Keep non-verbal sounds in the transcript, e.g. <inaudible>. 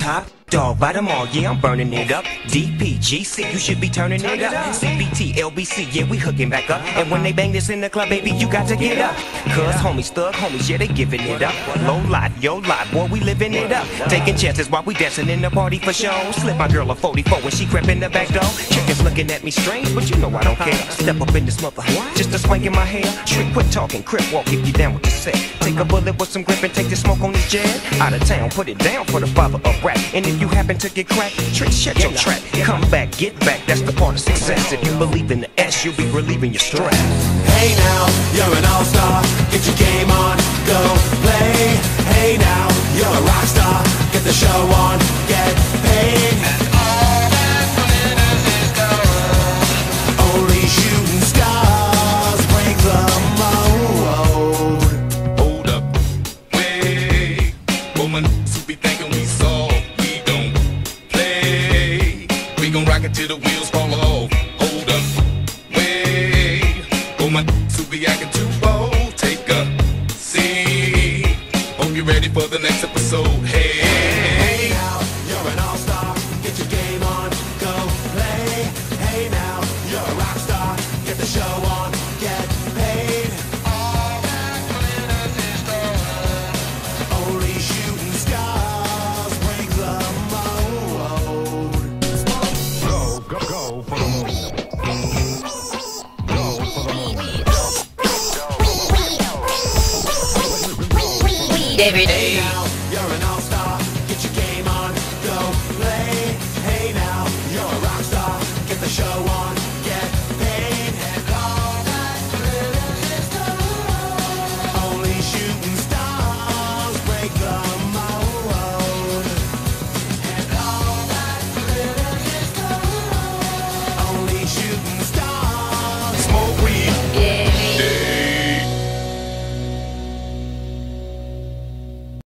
tá? Dog by the mall, yeah, I'm burning it up. DPGC, you should be turning it up. CBT, LBC, yeah, we hooking back up. And when they bang this in the club, baby, you got to get up. Cuz homies, thug homies, yeah, they giving it up. Low lot, yo lot, boy, we living it up. Taking chances while we dancing in the party for show. Slip my girl a 44 when she crept in the back door. Chickens looking at me strange, but you know I don't care. Step up in this mother, just a swank in my hair. Trick, quit talking, crip walk if you down with the set. Take a bullet with some grip and take the smoke on this jet. Out of town, put it down for the father of rap. And if you happen to get cracked, trick, shut your trap. Come back, get back, that's the part of success. If you believe in the S, you'll be relieving your stress. Hey now, you're an all-star. Get your game on, go play. Hey now, you're a rock star. Get the show on, get paid. The wheels fall off. Hold up, wait. Oh, Woman, <laughs> who be acting too bold, take a seat. Hope you're ready for the next episode. Hey. every day.